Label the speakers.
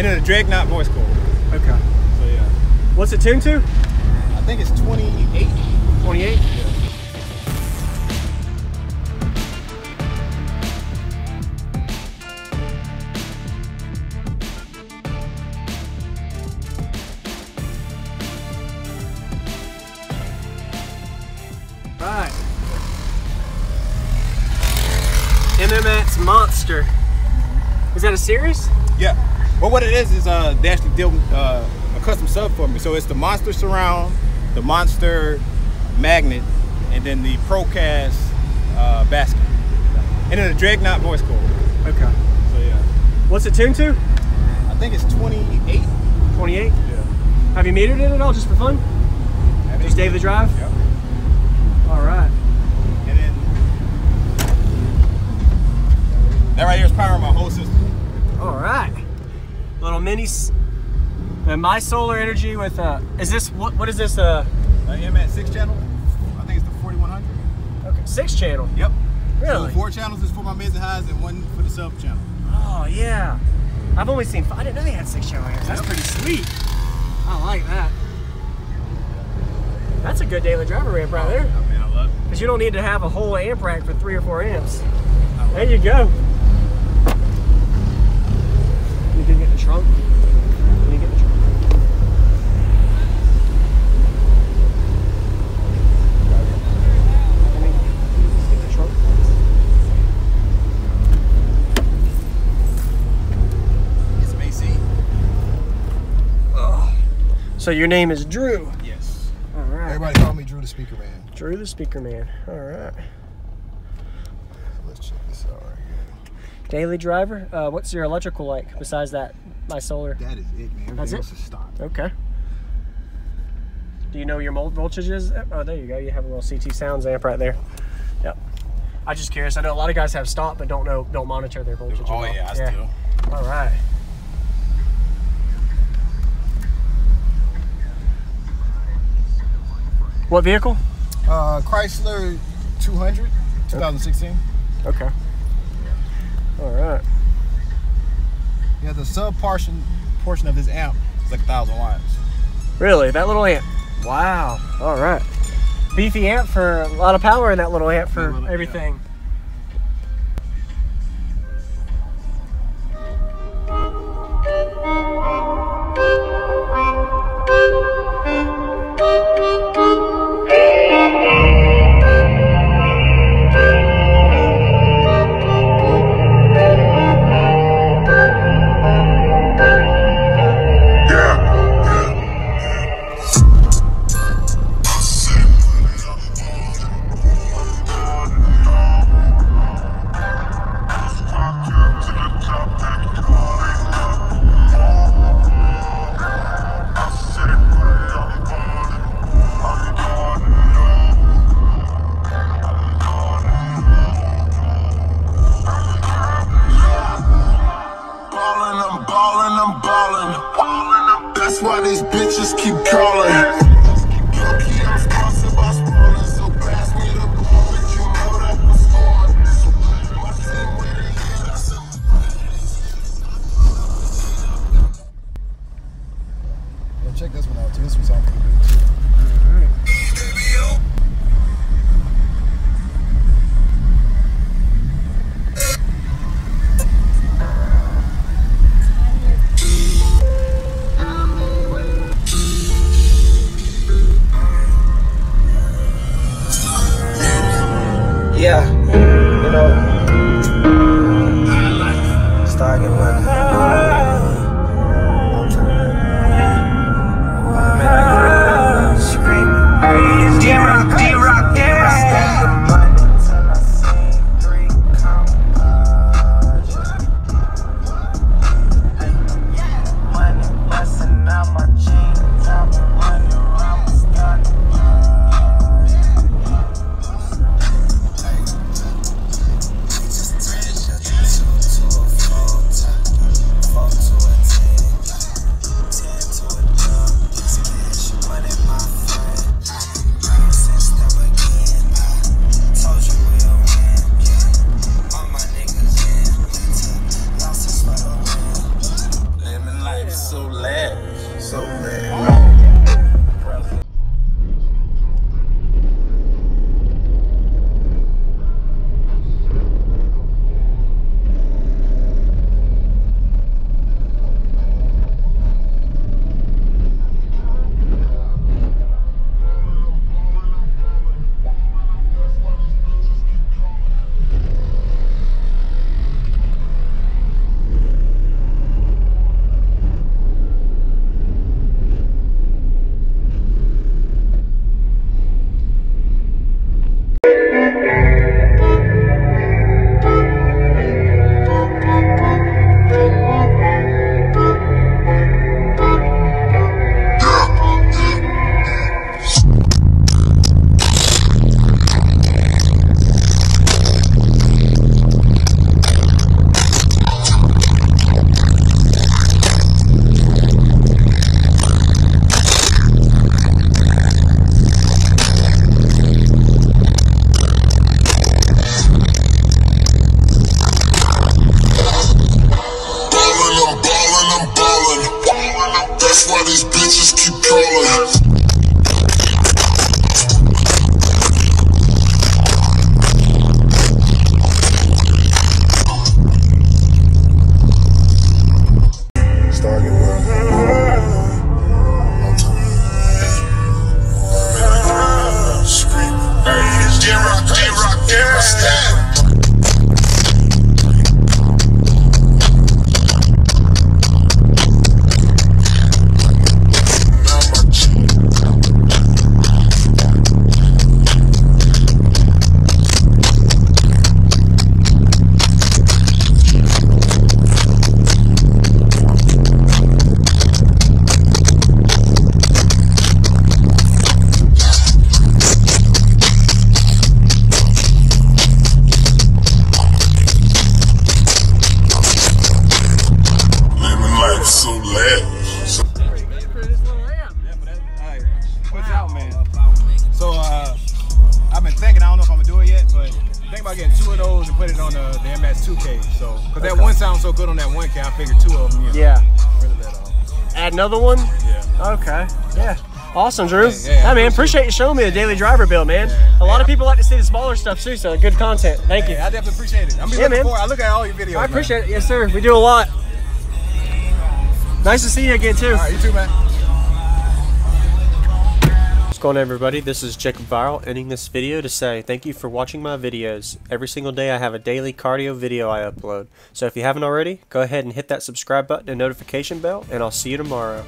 Speaker 1: And a Dreadnought voice cord.
Speaker 2: Okay.
Speaker 1: So yeah.
Speaker 2: What's it tuned to?
Speaker 1: I think it's 28.
Speaker 2: 28? Right. MMX Monster. Is that a series?
Speaker 1: Yeah. Well, what it is is uh, they actually did uh, a custom sub for me. So it's the Monster Surround, the Monster Magnet, and then the Procast uh, basket, and then the Dreadnought voice cord.
Speaker 2: Okay.
Speaker 1: So yeah.
Speaker 2: What's it tuned to?
Speaker 1: I think it's 28.
Speaker 2: 28?
Speaker 1: Yeah.
Speaker 2: Have you metered it at all just for fun? Just daily drive?
Speaker 1: Yep.
Speaker 2: All right.
Speaker 1: And then that right here is powering my whole system.
Speaker 2: All right. Little mini. Uh, my solar energy with uh, is this what? What is this? Uh,
Speaker 1: Uh, M at six channel. I think it's the 4100.
Speaker 2: okay, six channel.
Speaker 1: Yep.
Speaker 2: Really?
Speaker 1: So four channels is for my mids and highs, and one for the sub channel.
Speaker 2: Oh yeah. I've only seen. Five. I didn't know they had six channel amps. That's
Speaker 1: Yep.
Speaker 2: pretty sweet. I like that. That's a good daily driver amp right there.
Speaker 1: I mean, I love it.
Speaker 2: Because you don't need to have a whole amp rack for three or four amps. There you go. You can get in the trunk. Can you get the trunk? Can we just get the trunk?
Speaker 1: It's some AC.
Speaker 2: So your name is Drew.
Speaker 1: Yes.
Speaker 2: All right.
Speaker 3: Everybody call me Drew the Speaker Man.
Speaker 2: Drew the speaker man. All right.
Speaker 3: Let's check this out right here.
Speaker 2: Daily driver. Uh, what's your electrical like besides that? My solar.
Speaker 3: That is it, man. Everything
Speaker 2: That's it?
Speaker 3: else is.
Speaker 2: Okay. Do you know your mold voltages? Oh, there you go. You have a little CT Sounds amp right there. Yep. I'm just curious. I know a lot of guys have stop, but don't know, don't monitor their voltage.
Speaker 1: Oh yeah, I still.
Speaker 2: All right. What vehicle?
Speaker 3: Uh, Chrysler 200, 2016.
Speaker 2: Okay. All right.
Speaker 1: Yeah, the sub portion portion of this amp is like a thousand watts.
Speaker 2: Really, that little amp. Wow. All right. Beefy amp for a lot of power in that little amp for
Speaker 1: little-
Speaker 2: everything.
Speaker 4: Ballin', That's why these bitches keep calling.
Speaker 5: Start getting
Speaker 4: so lavish, so lavish.
Speaker 1: About getting two of those and put it on the, the MS 2K. So, cause that one sounds so good on that 1K, I figured two of them, you know,
Speaker 2: Yeah.
Speaker 1: really.
Speaker 2: Add another one.
Speaker 1: Yeah.
Speaker 2: Okay. Yeah. Awesome, Drew.
Speaker 1: Yeah,
Speaker 2: Hey, man,
Speaker 1: appreciate
Speaker 2: you showing me the daily driver build, man.
Speaker 1: Yeah.
Speaker 2: A lot of people like to see the smaller stuff too, so good content. Thank you.
Speaker 1: I definitely appreciate it. I'm
Speaker 2: Yeah,
Speaker 1: looking
Speaker 2: man.
Speaker 1: forward. I look at all your videos.
Speaker 2: I appreciate it. Yes, sir. We do a lot. Nice to see you again, too.
Speaker 1: All right, you too, man.
Speaker 2: What's going on everybody? This is Jacob Viral ending this video to say thank you for watching my videos. Every single day I have a daily car audio video I upload. So if you haven't already, go ahead and hit that subscribe button and notification bell and I'll see you tomorrow.